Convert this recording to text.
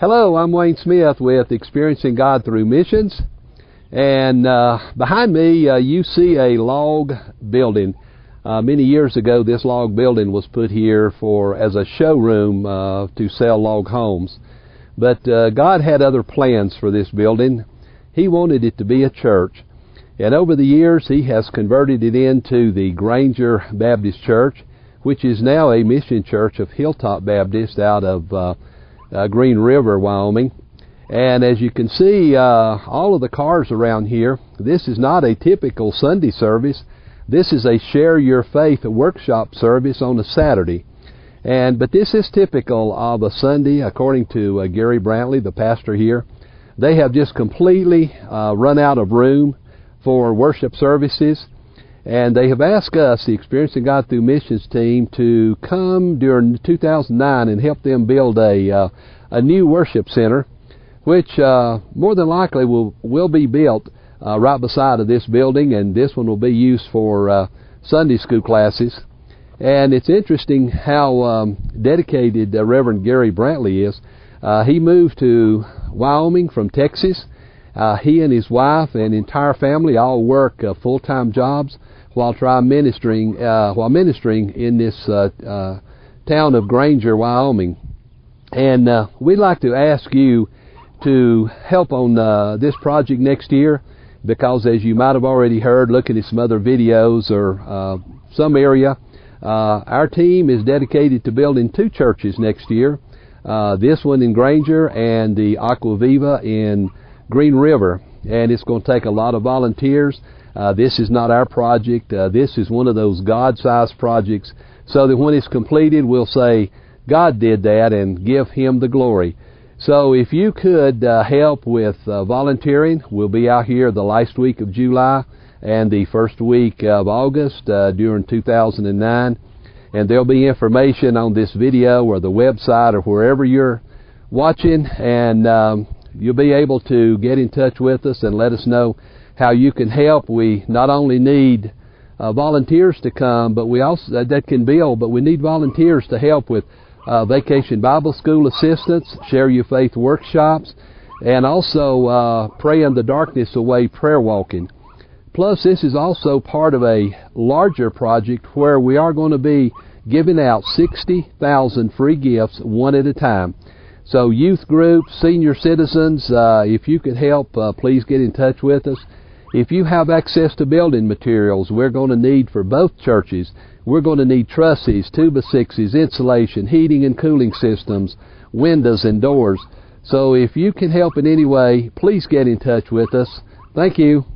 Hello, I'm Wayne Smith with Experiencing God Through Missions. And uh, behind me, uh, you see a log building. Uh, many years ago, this log building was put here for as a showroom uh, to sell log homes. But uh, God had other plans for this building. He wanted it to be a church. And over the years, He has converted it into the Granger Baptist Church, which is now a mission church of Hilltop Baptist out of uh, Green River, Wyoming. And as you can see, uh, all of the cars around here, this is not a typical Sunday service. This is a Share Your Faith workshop service on a Saturday. And but this is typical of a Sunday, according to uh, Gary Brantley, the pastor here. They have just completely uh, run out of room for worship services, and they have asked us, the Experiencing God Through Missions team, to come during 2009 and help them build a uh, a new worship center, which uh, more than likely will will be built uh, right beside of this building, and this one will be used for uh, Sunday school classes. And it's interesting how um, dedicated uh, Reverend Gary Brantley is. Uh, he moved to Wyoming from Texas. Uh, he and his wife and entire family all work uh, full-time jobs while try ministering uh, while ministering in this uh, uh, town of Granger, Wyoming. And uh, we'd like to ask you to help on this project next year because, as you might have already heard, looking at some other videos or some area, our team is dedicated to building two churches next year. This one in Granger and the Aqua Viva in Green River. And it's going to take a lot of volunteers. Uh, this is not our project. Uh, this is one of those God-sized projects so that when it's completed, we'll say, God did that and give Him the glory. So if you could uh, help with uh, volunteering, we'll be out here the last week of July and the first week of August uh, during 2009. And there'll be information on this video or the website or wherever you're watching, and um, you'll be able to get in touch with us and let us know how you can help. We not only need uh, volunteers to come, but we also that can build, but we need volunteers to help with uh, Vacation Bible School assistance, Share Your Faith workshops, and also uh, Praying the Darkness Away prayer walking. Plus, this is also part of a larger project where we are going to be giving out 60,000 free gifts one at a time. So, youth groups, senior citizens, uh, if you could help, uh, please get in touch with us. If you have access to building materials, we're going to need for both churches we're going to need trusses, by sixes, insulation, heating and cooling systems, windows and doors. So if you can help in any way, please get in touch with us. Thank you.